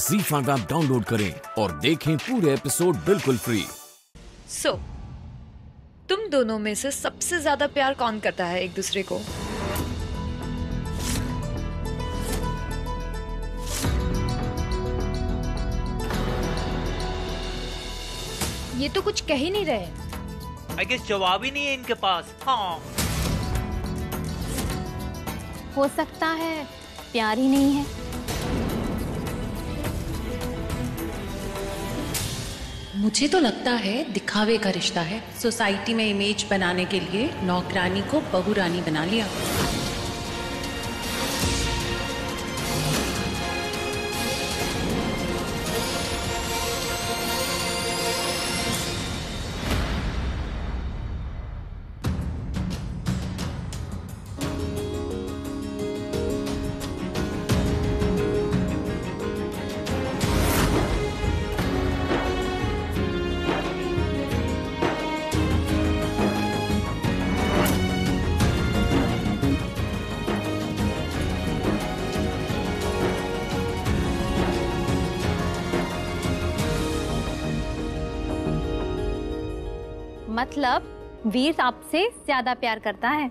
जी five app download करें और देखें पूरे एपिसोड बिल्कुल फ्री। सो so, तुम दोनों में से सबसे ज़्यादा प्यार कौन करता है एक दूसरे को? ये तो कुछ कह ही नहीं रहे आई गेस जवाब ही नहीं है इनके पास। हाँ। हो सकता है प्यार ही नहीं है। मुझे तो लगता है दिखावे का रिश्ता है। सोसाइटी में इमेज बनाने के लिए नौकरानी को बहू रानी बना लिया। मतलब वीर आपसे ज़्यादा प्यार करता है।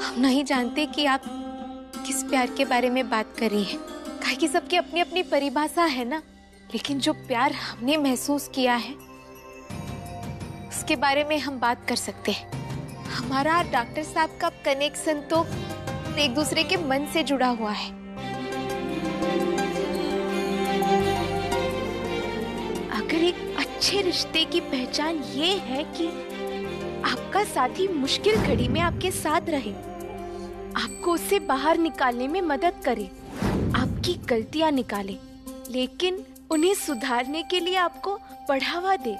हम नहीं जानते कि आप किस प्यार के बारे में बात कर रही हैं। काहे कि सबकी अपनी अपनी परिभाषा है ना? लेकिन जो प्यार हमने महसूस किया है उसके बारे में हम बात कर सकते हैं। हमारा डॉक्टर साहब का कनेक्शन तो एक दूसरे के मन से जुड़ा हुआ है। अगर एक अच्छे रिश्ते की पहचान ये है कि आपका साथी मुश्किल घड़ी में आपके साथ रहे, आपको उससे बाहर निकालने में मदद करे, आपकी गलतियाँ निकाले, लेकिन उन्हें सुधारने के लिए आपको बढ़ावा दे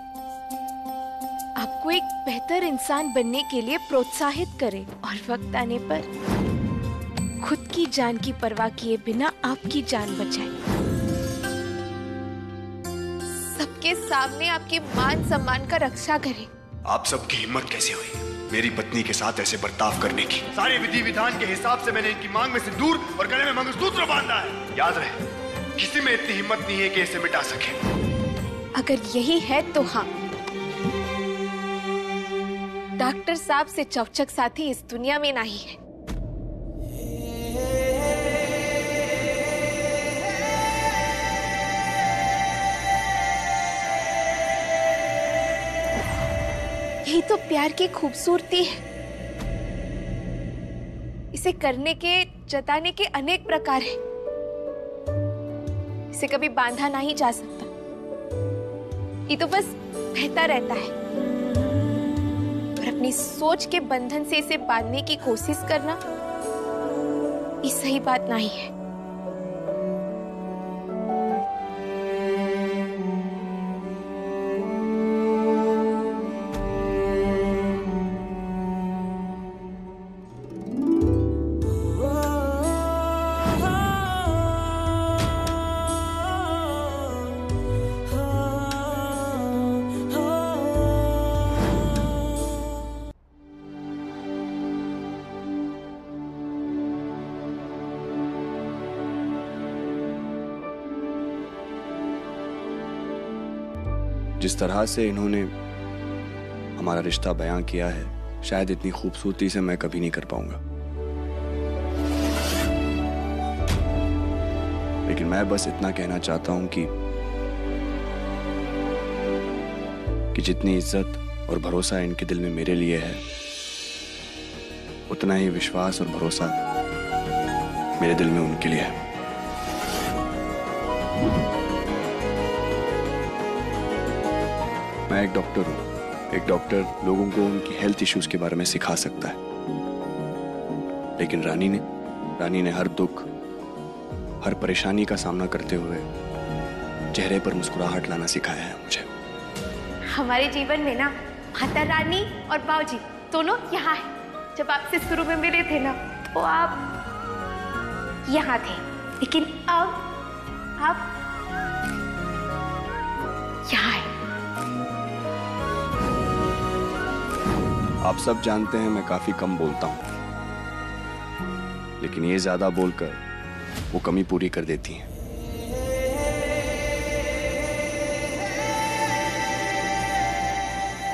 आपको एक बेहतर इंसान बनने के लिए प्रोत्साहित करे और वक्त आने पर खुद की जान की परवाह किए बिना आपकी जान बचाए। सबके सामने आपके मान सम्मान का रक्षा करे। आप सबकी हिम्मत कैसे हुई? मेरी पत्नी के साथ ऐसे बर्ताव करने की। सारे विधि विधान के हिसाब से मैंने इनकी मांग में सिंदूर और गले में मंगलसूत्र बांधा है। याद रहे किसी में इतनी हिम्मत नहीं है कि इसे मिटा सके। अगर यही है तो हाँ डॉक्टर साहब से चौचक साथी इस दुनिया में नहीं है। यही तो प्यार की खूबसूरती है। इसे करने के, जताने के अनेक प्रकार हैं। इसे कभी बांधा नहीं जा सकता। ये तो बस बहता रहता है। अपनी सोच के बंधन से इसे बांधने की कोशिश करना, ये सही बात नहीं है। जिस तरह से इन्होंने हमारा रिश्ता बयां किया है, शायद इतनी खूबसूरती से मैं कभी नहीं कर पाऊँगा। लेकिन मैं बस इतना कहना चाहता हूँ कि कि जितनी इज़्ज़त और भरोसा इनके दिल में मेरे लिए है, उतना ही विश्वास और भरोसा मेरे दिल में उनके लिए है। मैं एक डॉक्टर हूँ। एक डॉक्टर लोगों को उनकी हेल्थ इश्यूज़ के बारे में सिखा सकता है। लेकिन रानी ने रानी ने हर दुख, हर परेशानी का सामना करते हुए चेहरे पर मुस्कुराहट लाना सिखाया है मुझे। हमारे जीवन में ना, माता रानी और बाबूजी दोनों यहाँ है। जब आपसे शुरू में मिले थे ना तो आप यहाँ थे। लेकिन अब, आप यहाँ है। आप सब जानते हैं मैं काफ़ी कम बोलता हूँ। लेकिन ये ज़्यादा बोलकर वो कमी पूरी कर देती हैं।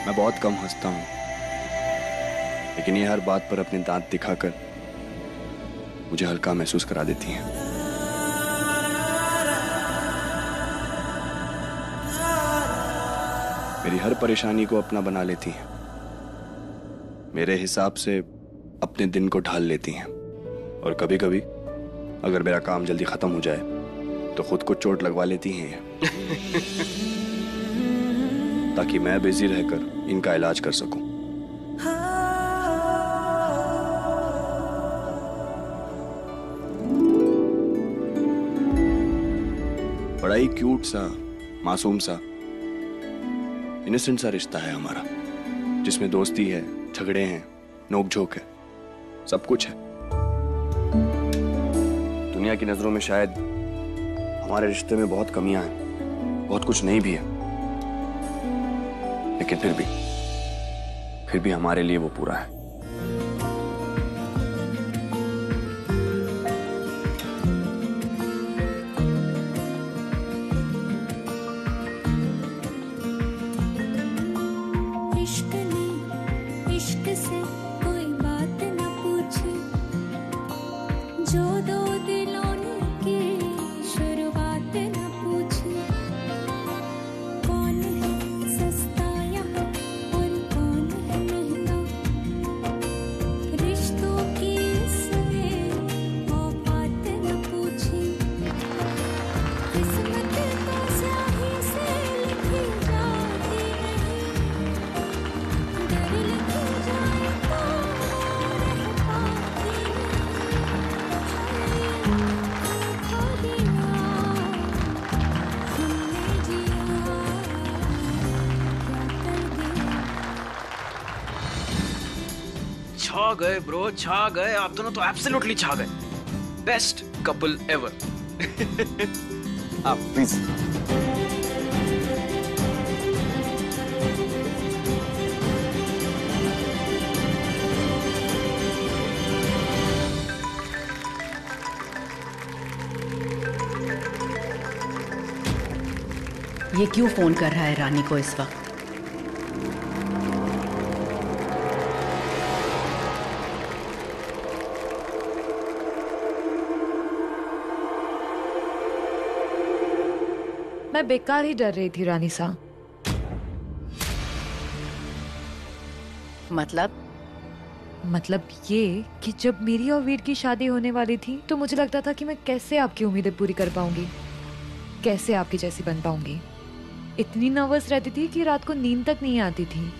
मैं बहुत कम हंसता हूँ, लेकिन ये हर बात पर अपने दांत दिखाकर मुझे हल्का महसूस करा देती हैं। मेरी हर परेशानी को अपना बना लेती हैं। मेरे हिसाब से अपने दिन को ढाल लेती हैं। और कभी कभी अगर मेरा काम जल्दी खत्म हो जाए तो खुद को चोट लगवा लेती हैं ताकि मैं बिज़ी रहकर इनका इलाज कर सकूँ। बड़ा ही क्यूट सा, मासूम सा इनोसेंट सा रिश्ता है हमारा, जिसमें दोस्ती है झगड़े हैं, नोकझोंक है, सब कुछ है। दुनिया की नज़रों में शायद हमारे रिश्ते में बहुत कमियाँ हैं, बहुत कुछ नहीं भी है। लेकिन फिर भी फिर भी हमारे लिए वो पूरा है। जो दो छा गए ब्रो छा गए, आप दोनों तो एब्सोल्युटली छा गए। बेस्ट कपल एवर आप प्लीज़ ये क्यों फ़ोन कर रहा है रानी को इस वक्त? मैं बेकार ही डर रही थी रानी सा। मतलब? मतलब ये कि जब मेरी और वीर की शादी होने वाली थी तो मुझे लगता था कि मैं कैसे आपकी उम्मीदें पूरी कर पाऊँगी। कैसे आपकी जैसी बन पाऊँगी। इतनी नर्वस रहती थी कि रात को नींद तक नहीं आती थी।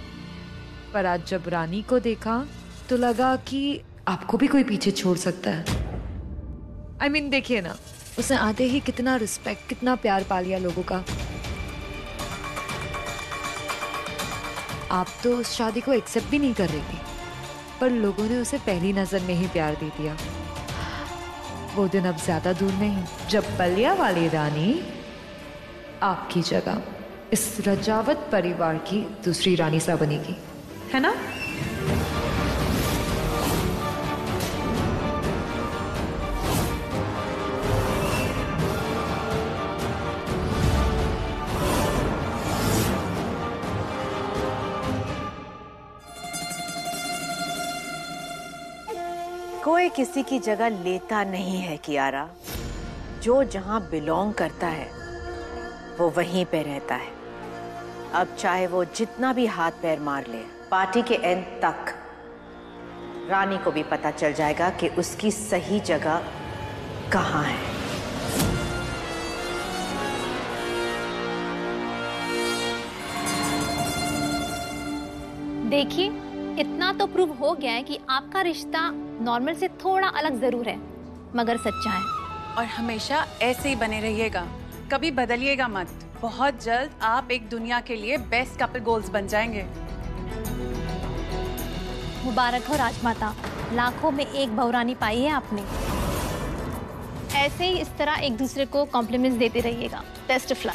पर आज जब रानी को देखा तो लगा कि आपको भी कोई पीछे छोड़ सकता है। आई I मीन mean, देखिए ना उसने आते ही कितना रिस्पेक्ट कितना प्यार पा लिया लोगों का। आप तो उस शादी को एक्सेप्ट भी नहीं कर रही थी, पर लोगों ने उसे पहली नज़र में ही प्यार दे दिया। वो दिन अब ज़्यादा दूर नहीं, जब बलिया वाली रानी आपकी जगह इस रजावत परिवार की दूसरी रानी सा बनेगी। है ना? कोई किसी की जगह लेता नहीं है कियारा। जो जहाँ बिलोंग करता है, वो वहीं पे रहता है। अब चाहे वो जितना भी हाथ पैर मार ले, पार्टी के एंड तक रानी को भी पता चल जाएगा कि उसकी सही जगह कहाँ है। देखिए इतना तो प्रूव हो गया है कि आपका रिश्ता नॉर्मल से थोड़ा अलग ज़रूर है मगर सच्चा है। और हमेशा ऐसे ही बने रहिएगा कभी बदलिएगा मत। बहुत जल्द आप एक दुनिया के लिए बेस्ट कपल गोल्स बन जाएँगे। मुबारक हो राजमाता लाखों में एक बहुरानी पाई है आपने। ऐसे ही इस तरह एक दूसरे को कॉम्प्लीमेंट्स देते रहिएगा। Best of luck